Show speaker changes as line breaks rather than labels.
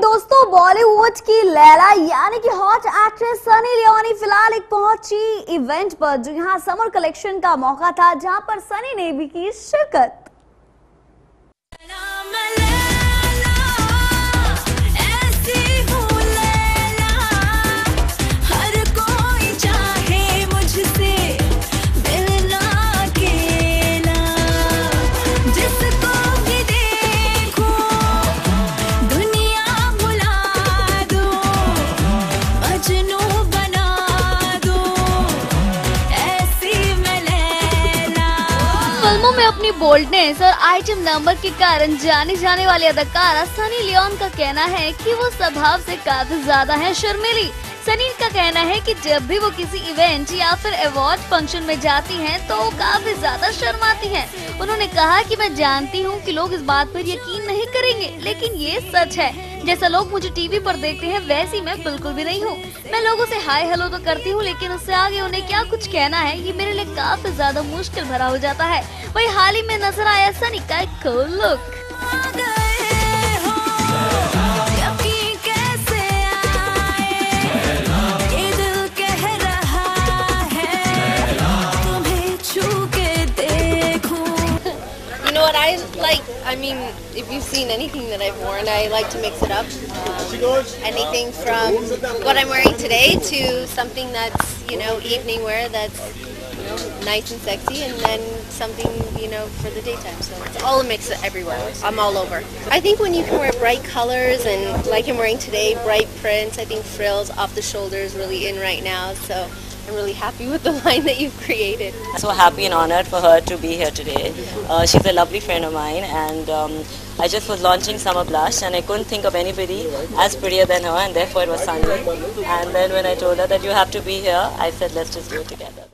बॉलीवुड की लैला, यानी कि हॉट एक्ट्रेस सनी लियोनी फ़िलहाल एक पहुँची इवेंट पर, जो यहाँ समर कलेक्शन का मौका था, जहाँ पर सनी ने भी की शिरकत।
में अपनी बोल्डनेस और आइटम नंबर के कारण जाने जाने वाली अदाकारा सनी लियोन का कहना है कि वो स्वभाव से काफ़ी ज़्यादा है शर्मिली सनी का कहना है कि जब भी वो किसी इवेंट या फिर अवार्ड फ़ंक्शन में जाती हैं तो वो काफ़ी ज़्यादा शर्माती हैं। उन्होंने कहा कि मैं जानती हूँ कि लोग इस बात पर यकीन नहीं करेंगे, लेकिन ये सच है जैसा लोग मुझे टीवी पर देखते हैं, वैसी मैं बिल्कुल भी नहीं हूँ। मैं लोगों से हाय हेलो तो करती हूँ, लेकिन उससे आगे उन्हें क्या कुछ कहना है, ये मेरे लिए काफ़ी ज़्यादा मुश्किल भरा हो जाता है। वही हाल ही में नज़र आया सनी का एक look
I like? I mean, if you've seen anything that I've worn, I like to mix it up. Um, anything from what I'm wearing today to something that's, you know, evening wear that's, you know, nice and sexy, and then something, you know, for the daytime. So it's all a mix everywhere. I'm all over. I think when you can wear bright colors and like I'm wearing today, bright prints, I think frills off the shoulders really in right now. So I'm really happy with the line that you've created.
so happy and honored for her to be here today. Uh, she's a lovely friend of mine, and um, I just was launching Summer Blush, and I couldn't think of anybody as prettier than her, and therefore it was Sunny. And then when I told her that you have to be here, I said, let's just do it together.